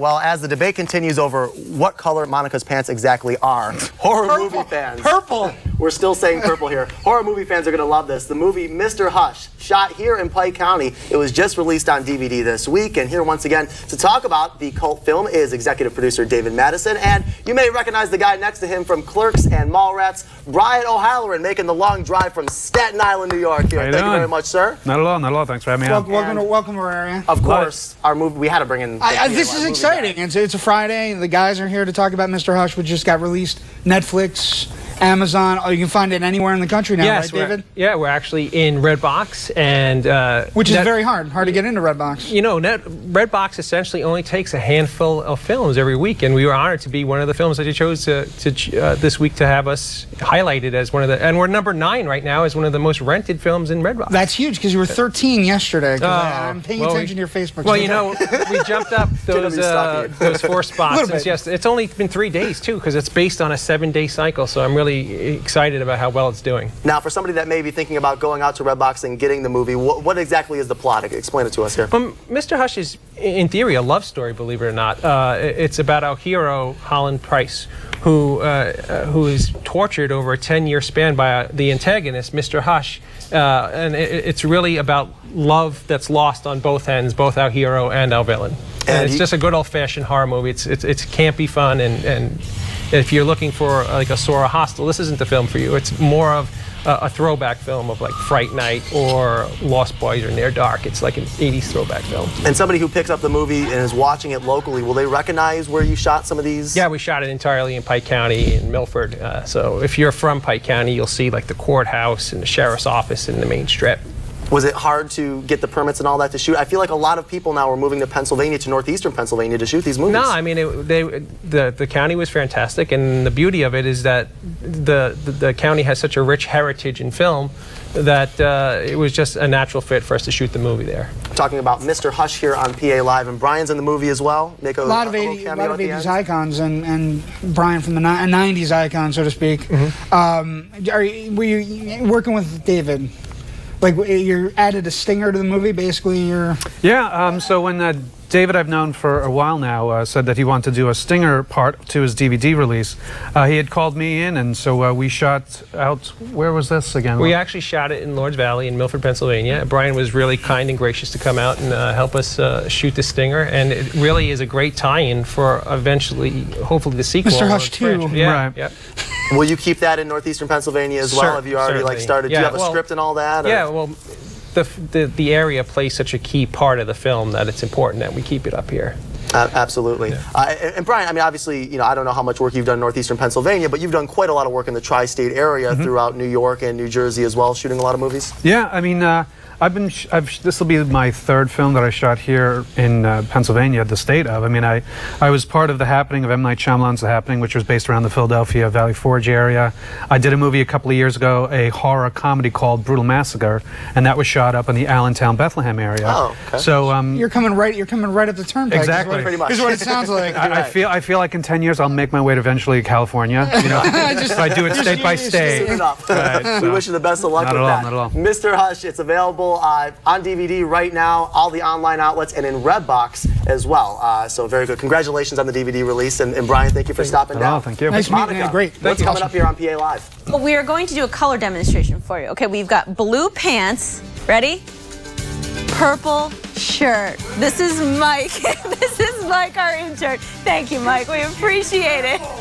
Well, as the debate continues over what color Monica's pants exactly are, horror Purple. movie fans. Purple. We're still saying purple here. Horror movie fans are going to love this. The movie Mr. Hush, shot here in Pike County. It was just released on DVD this week. And here once again to talk about the cult film is executive producer David Madison. And you may recognize the guy next to him from Clerks and Mallrats, Brian O'Halloran, making the long drive from Staten Island, New York. Here. How you Thank you very much, sir. Not at all, not at all. Thanks for having me Welcome, on. welcome, to, welcome to our area. Of course, our movie, we had to bring in. I, I, this is exciting. guy. It's, it's a Friday. The guys are here to talk about Mr. Hush, which just got released. Netflix, Amazon. Oh, you can find it anywhere in the country now, yes, right, David? Yeah, we're actually in Redbox, and uh, Which is very hard. Hard to get into Redbox. You know, Net, Redbox essentially only takes a handful of films every week, and we were honored to be one of the films that you chose to, to uh, this week to have us highlighted as one of the, and we're number nine right now as one of the most rented films in Redbox. That's huge because you were 13 yesterday. I, Oh, I'm paying well, attention we- to your Facebook. Well, you know, we jumped up those uh, those four spots. Yes, it's only been three days too, because it's based on a seven-day cycle. So I'm really excited about how well it's doing. Now, for somebody that may be thinking about going out to Redbox and getting the movie, what, what exactly is the plot? Explain it to us here. Um, Mr. Hush is, in theory, a love story, believe it or not. Uh, it's about our hero, Holland Price, who, uh, uh, who is tortured over a 10 year span by uh, the antagonist, Mr. Hush. Uh, and it, it's really about love that's lost on both ends, both our hero and our villain. And, And it's he- just a good old fashioned horror movie. It's, it's, it's campy fun, and, and if you're looking for uh, like a Saw or Hostel, this isn't the film for you. It's more of a, a throwback film of like Fright Night or Lost Boys or Near Dark. It's like an 80s throwback film. And somebody who picks up the movie and is watching it locally, will they recognize where you shot some of these? Yeah, we shot it entirely in Pike County in Milford. Uh, so if you're from Pike County, you'll see like the courthouse and the sheriff's office in the main strip. Was it hard to get the permits and all that to shoot? I feel like a lot of people now are moving to Pennsylvania, to northeastern Pennsylvania, to shoot these movies. No, I mean it, they, the the county was fantastic, and the beauty of it is that the the, the county has such a rich heritage in film that uh, it was just a natural fit for us to shoot the movie there. Talking about Mr. Hush here on PA Live, and Brian's in the movie as well. Make a, a lot of a little 80, a cameo lot at of the 80s end. icons and, and Brian from the ni- 90s icon, so to speak. Mm-hmm. Um, are were you working with David? Like you added a stinger to the movie, basically. You're Yeah, um, so when uh, David, I've known for a while now, uh, said that he wanted to do a stinger part to his DVD release, uh, he had called me in, and so uh, we shot out. Where was this again? We actually shot it in Lords Valley in Milford, Pennsylvania. Brian was really kind and gracious to come out and uh, help us uh, shoot the stinger, and it really is a great tie-in for eventually, hopefully, the sequel. Mr. Hush 2. Yeah, Right. Yep. Will you keep that in northeastern Pennsylvania as well? Cer- Have you already like certainly. started? Do you have a well, script and all that? or- Yeah, well, the, the the area plays such a key part of the film that it's important that we keep it up here. Uh, absolutely. Uh, and, and Brian, I mean, obviously, you know, I don't know how much work you've done in northeastern Pennsylvania, but you've done quite a lot of work in the tri-state area Mm-hmm. throughout New York and New Jersey as well, shooting a lot of movies. Yeah, I mean, uh, I've been. Sh- I've, this will be my third film that I shot here in uh, Pennsylvania, the state of. I mean, I, I was part of the happening of M Night Shyamalan's The Happening, which was based around the Philadelphia Valley Forge area. I did a movie a couple of years ago, a horror comedy called Brutal Massacre, and that was shot up in the Allentown, Bethlehem area. Oh, okay. So um, you're coming right. You're coming right up the turnpike. is Exactly. what- Pretty much. Is what it sounds like. I, I feel I feel like in ten years I'll make my way to eventually California. You know, if I do it state by state. Soon enough. We wish you the best of luck Not with at all, that. not at all. Mr. Hush, it's available uh, on DVD right now, all the online outlets, and in Redbox as well. Uh, so very good. Congratulations on the DVD release, and, and Brian, thank you for stopping Not at all, thank you. Nice meeting you. Great. what's you. coming up here on PA Live? Well, we are going to do a color demonstration for you. Okay, we've got blue pants. Ready? Purple shirt. This is Mike. this is Mike, our intern. Thank you, Mike. We appreciate it.